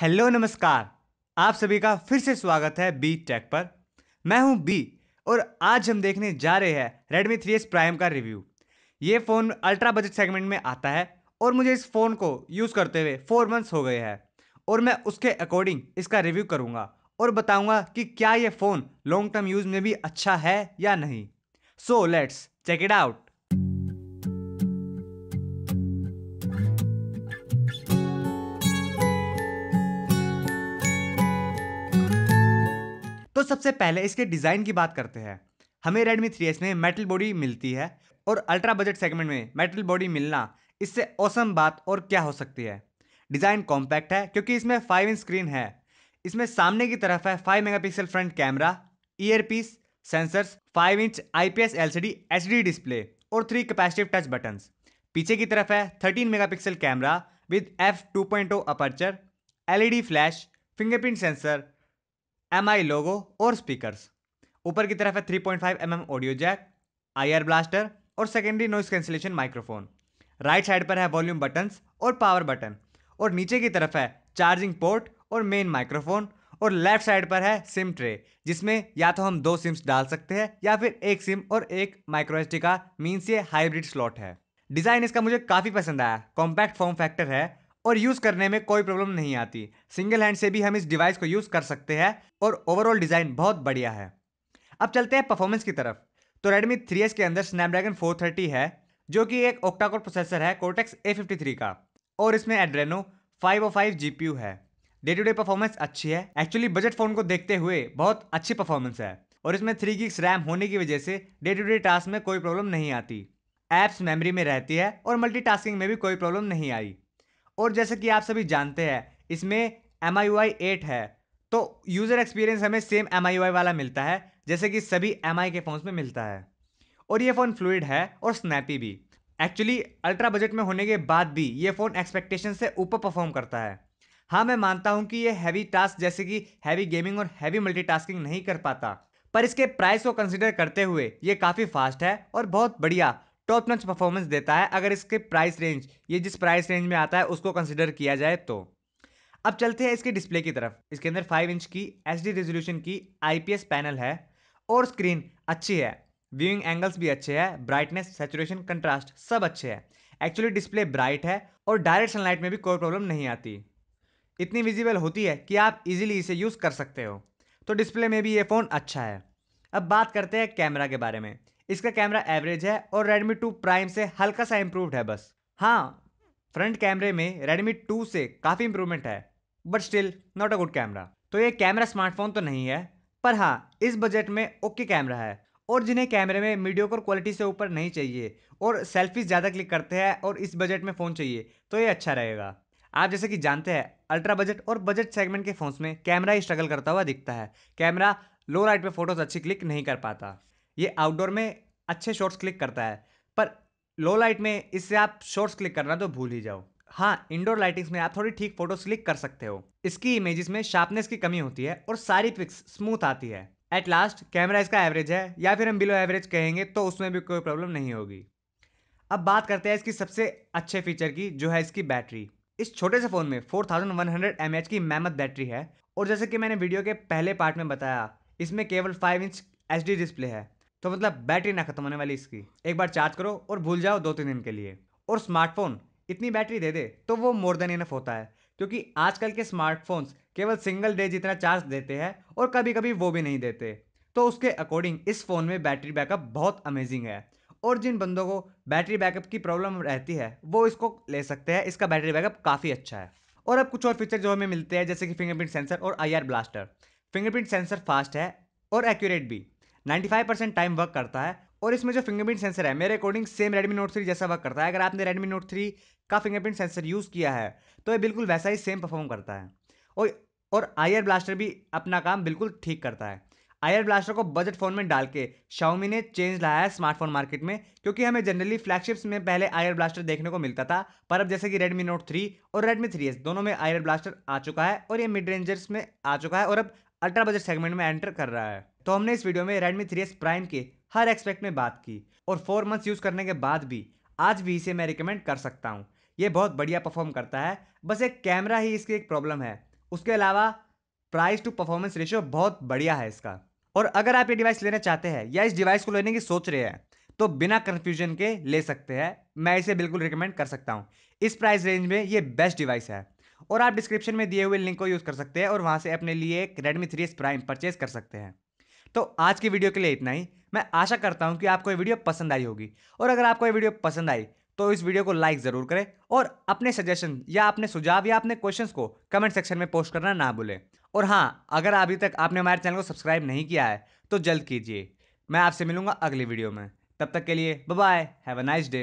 Hello, नमस्कार। आप सभी का फिर से स्वागत है बी टेक पर। मैं हूँ बी और आज हम देखने जा रहे हैं Redmi 3s Prime का रिव्यू ये फ़ोन अल्ट्रा बजट सेगमेंट में आता है और मुझे इस फ़ोन को यूज़ करते हुए फोर मंथ्स हो गए हैं और मैं उसके अकॉर्डिंग इसका रिव्यू करूँगा और बताऊँगा कि क्या ये फ़ोन लॉन्ग टर्म यूज़ में भी अच्छा है या नहीं। So let's check it out तो सबसे पहले इसके डिज़ाइन की बात करते हैं। हमें Redmi 3S में मेटल बॉडी मिलती है और अल्ट्रा बजट सेगमेंट में मेटल बॉडी मिलना इससे औसम बात और क्या हो सकती है। डिज़ाइन कॉम्पैक्ट है क्योंकि इसमें फाइव इंच स्क्रीन है। इसमें सामने की तरफ़ है five megapixel front camera earpiece sensors five inch IPS LCD HD display और थ्री कैपेसिटिव टच बटन्स पीछे की तरफ़ है thirteen megapixel camera with F two point aperture LED flash fingerprint sensor M I logo और speakers ऊपर की तरफ़ है 3.5 point mm audio jack I R blaster और secondary noise cancellation microphone right side पर है वॉल्यूम बटन्स और power button और नीचे की तरफ़ है चार्जिंग पोर्ट और मेन माइक्रोफोन और लेफ़्ट साइड पर है सिम ट्रे जिसमें या तो हम दो सिम्स डाल सकते हैं या फिर एक सिम और एक माइक्रो एस का मीन्स ये हाइब्रिड स्लॉट है. डिज़ाइन इसका मुझे काफ़ी पसंद आया. कॉम्पैक्ट फॉर्म फैक्टर है और यूज़ करने में कोई प्रॉब्लम नहीं आती। सिंगल हैंड से भी हम इस डिवाइस को यूज़ कर सकते हैं और ओवरऑल डिज़ाइन बहुत बढ़िया है। अब चलते हैं परफॉर्मेंस की तरफ़। तो Redmi 3S के अंदर Snapdragon 430 है, जो कि एक ऑक्टाकोर प्रोसेसर है, Cortex A53 का। और इसमें Adreno 505 GPU है डे टू डे परफॉर्मेंस अच्छी है। एक्चुअली बजट फ़ोन को देखते हुए बहुत अच्छी परफॉर्मेंस है। और इसमें थ्री गिग्स रैम होने की वजह से डे टू डे टास्क में कोई प्रॉब्लम नहीं आती। एप्स मेमोरी में रहती है और मल्टीटास्किंग में भी कोई प्रॉब्लम नहीं आई। और जैसे कि आप सभी जानते हैं, इसमें एम आई वाई एट है तो यूज़र एक्सपीरियंस हमें सेम एम आई वाई वाला मिलता है, जैसे कि सभी एम आई के फ़ोन्स में मिलता है। और ये फ़ोन फ्लूड है और स्नैपी भी। एक्चुअली अल्ट्रा बजट में होने के बाद भी ये फ़ोन एक्सपेक्टेशन से ऊपर परफॉर्म करता है। हाँ मैं मानता हूँ कि ये हैवी टास्क जैसे कि हैवी गेमिंग और हैवी मल्टीटास्किंग नहीं कर पाता, पर इसके प्राइस को कंसिडर करते हुए ये काफ़ी फास्ट है और बहुत बढ़िया। टॉप नच परफॉर्मेंस देता है, अगर इसके प्राइस रेंज, ये जिस प्राइस रेंज में आता है, उसको कंसिडर किया जाए तो। अब चलते हैं इसके डिस्प्ले की तरफ़। इसके अंदर 5 इंच की एचडी रेजोल्यूशन की आईपीएस पैनल है और स्क्रीन अच्छी है। व्यूइंग एंगल्स भी अच्छे हैं ब्राइटनेस सेचुरेशन कंट्रास्ट सब अच्छे हैं। एक्चुअली डिस्प्ले ब्राइट है और डायरेक्ट सनलाइट में भी कोई प्रॉब्लम नहीं आती। इतनी विजिबल होती है कि आप इजीली इसे यूज़ कर सकते हो। तो डिस्प्ले में भी ये फ़ोन अच्छा है। अब बात करते हैं कैमरा के बारे में। इसका कैमरा एवरेज है और Redmi 2 प्राइम से हल्का सा इम्प्रूव्ड है बस। हाँ फ्रंट कैमरे में Redmi 2 से काफ़ी इम्प्रूवमेंट है but still not a good camera तो ये कैमरा स्मार्टफ़ोन तो नहीं है, पर हाँ इस बजट में ओके कैमरा है, और जिन्हें कैमरे में मीडियोकर क्वालिटी से ऊपर नहीं चाहिए, और सेल्फीज ज़्यादा क्लिक करते हैं और इस बजट में फ़ोन चाहिए तो ये अच्छा रहेगा। आप जैसे कि जानते हैं अल्ट्रा बजट और बजट सेगमेंट के फ़ोन्स में कैमरा ही स्ट्रगल करता हुआ दिखता है। कैमरा लो लाइट पे फ़ोटोज़ अच्छी क्लिक नहीं कर पाता। ये आउटडोर में अच्छे शॉट्स क्लिक करता है। पर लो लाइट में इससे आप शॉर्ट्स क्लिक करना तो भूल ही जाओ। हाँ इंडोर लाइटिंग्स में आप थोड़ी ठीक फ़ोटोज़ क्लिक कर सकते हो। इसकी इमेजेस में शार्पनेस की कमी होती है और सारी पिक्स स्मूथ आती है। एट लास्ट कैमरा इसका एवरेज है या फिर हम बिलो एवरेज कहेंगे तो उसमें भी कोई प्रॉब्लम नहीं होगी। अब बात करते हैं इसकी सबसे अच्छे फीचर की, जो है इसकी बैटरी इस छोटे से फ़ोन में 4100 mAh की मेहमत बैटरी है और जैसे कि मैंने वीडियो के पहले पार्ट में बताया, इसमें केवल 5 इंच एचडी डिस्प्ले है। तो मतलब बैटरी ना खत्म होने वाली इसकी। एक बार चार्ज करो और भूल जाओ दो तीन दिन के लिए। और स्मार्टफ़ोन, इतनी बैटरी दे दे तो वो मोर देन इनफ होता है। क्योंकि आजकल के स्मार्टफोन्स केवल सिंगल डे जितना चार्ज देते हैं और कभी कभी वो भी नहीं देते। तो उसके अकॉर्डिंग इस फ़ोन में बैटरी बैकअप बहुत अमेजिंग है। और जिन बंदों को बैटरी बैकअप की प्रॉब्लम रहती है, वो इसको ले सकते हैं। इसका बैटरी बैकअप काफ़ी अच्छा है। और अब कुछ और फीचर जो हमें मिलते हैं, जैसे कि फिंगरप्रिंट सेंसर और IR blaster. Fingerprint sensor fast है और एक्यूरेट भी। 95 परसेंट टाइम वर्क करता है और इसमें जो फिंगरप्रिंट सेंसर है, मेरे according same Redmi note three जैसा वर्क करता है। अगर आपने रेडमी नोट थ्री का फिंगरप्रिंट सेंसर यूज़ किया है तो ये बिल्कुल वैसा ही सेम परफॉर्म करता है। और और आयर ब्लास्टर भी अपना काम बिल्कुल ठीक करता है। आयर ब्लास्टर को बजट फ़ोन में डाल के शाओमी ने चेंज लाया है स्मार्टफ़ोन मार्केट में, क्योंकि हमें जनरली फ्लैगशिप्स में पहले आयर ब्लास्टर देखने को मिलता था, पर अब जैसे कि रेडमी नोट थ्री और रेडमी थ्री एस दोनों में आयर ब्लास्टर आ चुका है और ये मिड रेंजर्स में आ चुका है और अब अल्ट्रा बजट सेगमेंट में एंटर कर रहा है। तो हमने इस वीडियो में Redmi 3S Prime के हर एक्सपेक्ट में बात की और फोर मंथ्स यूज़ करने के बाद भी आज भी इसे मैं रिकमेंड कर सकता हूँ। ये बहुत बढ़िया परफॉर्म करता है। बस एक कैमरा ही इसकी एक प्रॉब्लम है। उसके अलावा प्राइस टू परफॉर्मेंस रेशियो बहुत बढ़िया है इसका। और अगर आप ये डिवाइस लेना चाहते हैं या इस डिवाइस को लेने की सोच रहे हैं तो बिना कन्फ्यूज़न के ले सकते हैं। मैं इसे बिल्कुल रिकमेंड कर सकता हूँ। इस प्राइस रेंज में ये बेस्ट डिवाइस है। और आप डिस्क्रिप्शन में दिए हुए लिंक को यूज़ कर सकते हैं और वहाँ से अपने लिए एक Redmi three S prime purchase कर सकते हैं। तो आज की वीडियो के लिए इतना ही। मैं आशा करता हूँ कि आपको ये वीडियो पसंद आई होगी। और अगर आपको ये वीडियो पसंद आई तो इस वीडियो को लाइक ज़रूर करें और अपने सजेशन या अपने सुझाव या अपने क्वेश्चंस को कमेंट सेक्शन में पोस्ट करना ना भूलें। और हाँ अगर अभी तक आपने हमारे चैनल को सब्सक्राइब नहीं किया है तो जल्द कीजिए। मैं आपसे मिलूँगा अगली वीडियो में। तब तक के लिए bye have a nice day